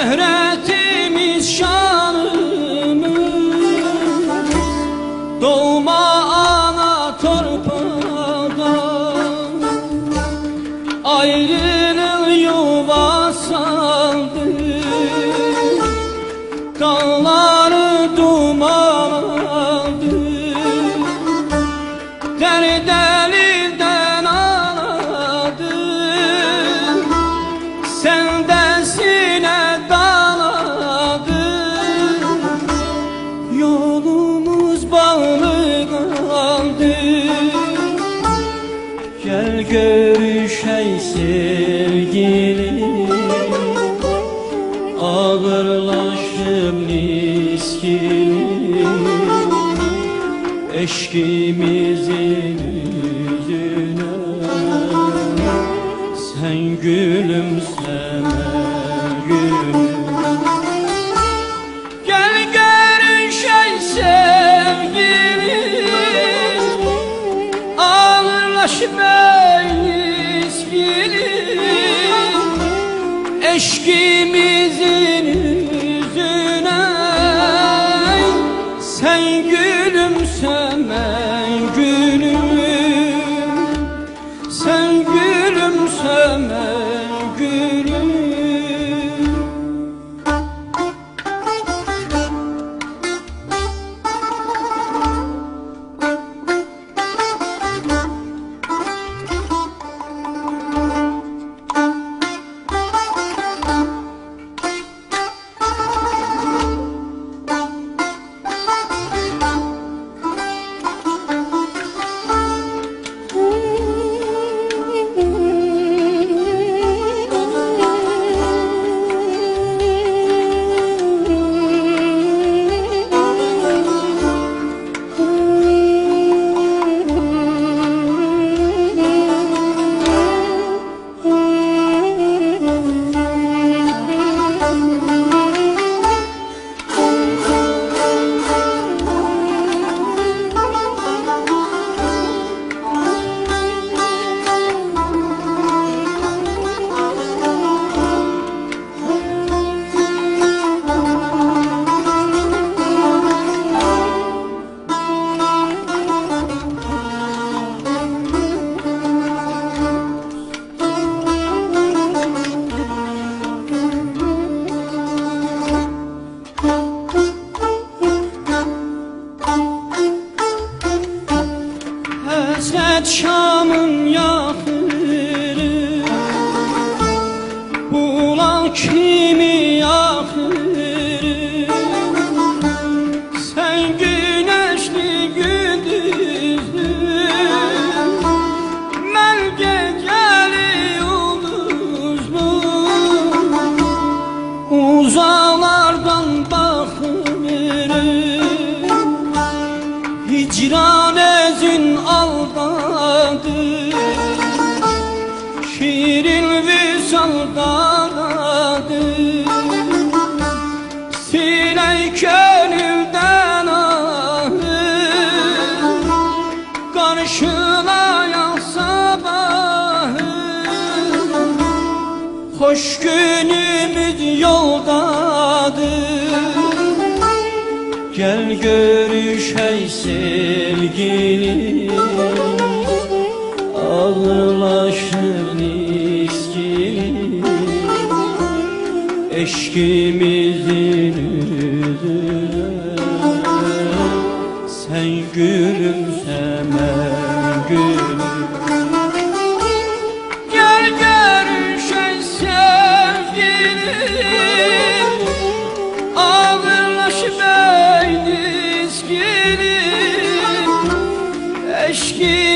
şöhretimiz şanımız. Doğma ana torpada ayrı sevgilim Ağırlaşım miskinim Eşkimizin yüzüne Sen gülümseme Eşkimizin yüzüne Sen gülümseme gülüm. Sen gülümseme Şam'ın yakını Bulan kimi yakını Sen güneşli gündüzdün Ben geceli yıldızlı. Uzalardan bakırım Hicran günümüz yoldadır. Gel görüş ey sevgilim Ağırlaşır iskilim Eşkimizin yüzüne Sen gülümseme gülüm you.